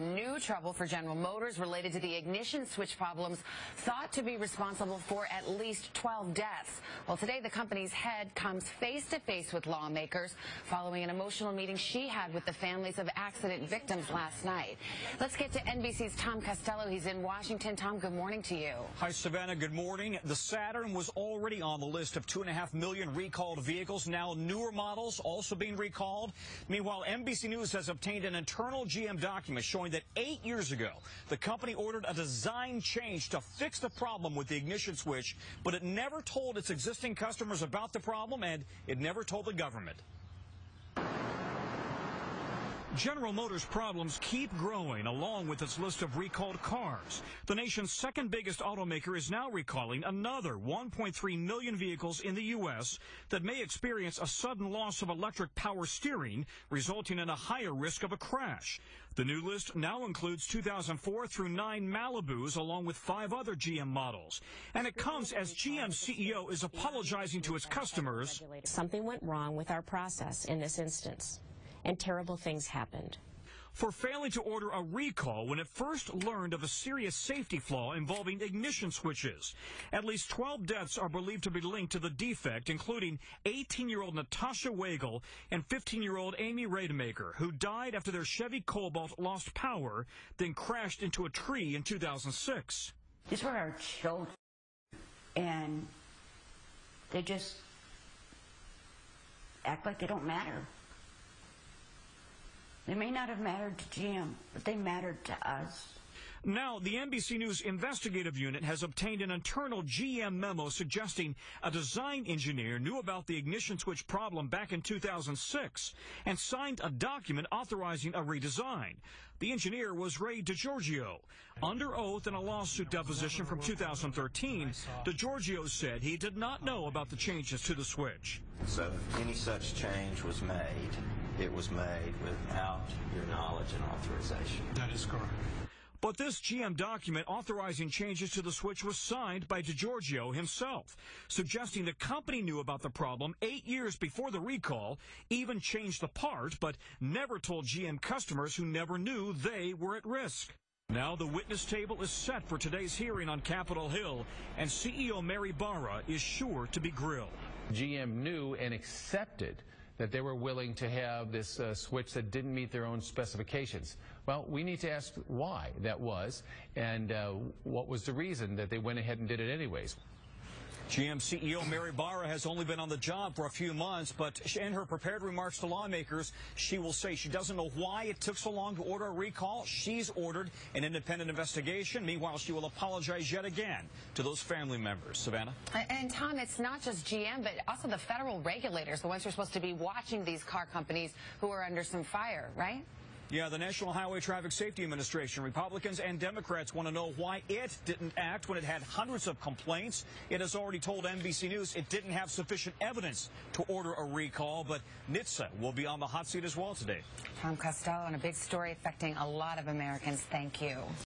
New trouble for General Motors related to the ignition switch problems thought to be responsible for at least 12 deaths. Well, today the company's head comes face to face with lawmakers following an emotional meeting she had with the families of accident victims last night. Let's get to NBC's Tom Costello. He's in Washington. Tom, good morning to you. Hi, Savannah. Good morning. The Saturn was already on the list of two and a half million recalled vehicles. Now newer models also being recalled. Meanwhile, NBC News has obtained an internal GM document showing that eight years ago, the company ordered a design change to fix the problem with the ignition switch, but it never told its existing customers about the problem and it never told the government. General Motors problems keep growing along with its list of recalled cars. The nation's second biggest automaker is now recalling another 1.3 million vehicles in the U.S. that may experience a sudden loss of electric power steering, resulting in a higher risk of a crash. The new list now includes 2004 through 9 Malibus along with five other GM models. And it comes as GM CEO is apologizing to its customers. Something went wrong with our process in this instance and terrible things happened. For failing to order a recall when it first learned of a serious safety flaw involving ignition switches. At least 12 deaths are believed to be linked to the defect, including 18-year-old Natasha Weigel and 15-year-old Amy Rademaker, who died after their Chevy Cobalt lost power, then crashed into a tree in 2006. These were our children, and they just act like they don't matter. They may not have mattered to GM, but they mattered to us. Now, the NBC News investigative unit has obtained an internal GM memo suggesting a design engineer knew about the ignition switch problem back in 2006 and signed a document authorizing a redesign. The engineer was Ray DeGiorgio. Under oath in a lawsuit deposition from 2013, DeGiorgio said he did not know about the changes to the switch. So if any such change was made, it was made without your knowledge and authorization. That is correct. But this GM document authorizing changes to the switch was signed by DeGiorgio himself, suggesting the company knew about the problem eight years before the recall, even changed the part, but never told GM customers who never knew they were at risk. Now the witness table is set for today's hearing on Capitol Hill, and CEO Mary Barra is sure to be grilled. GM knew and accepted that they were willing to have this uh, switch that didn't meet their own specifications. Well, we need to ask why that was and uh, what was the reason that they went ahead and did it anyways. GM CEO Mary Barra has only been on the job for a few months, but in her prepared remarks to lawmakers, she will say she doesn't know why it took so long to order a recall. She's ordered an independent investigation. Meanwhile, she will apologize yet again to those family members. Savannah? And Tom, it's not just GM, but also the federal regulators, the ones who are supposed to be watching these car companies who are under some fire, right? Yeah, the National Highway Traffic Safety Administration, Republicans and Democrats want to know why it didn't act when it had hundreds of complaints. It has already told NBC News it didn't have sufficient evidence to order a recall, but NHTSA will be on the hot seat as well today. Tom Costello on a big story affecting a lot of Americans. Thank you.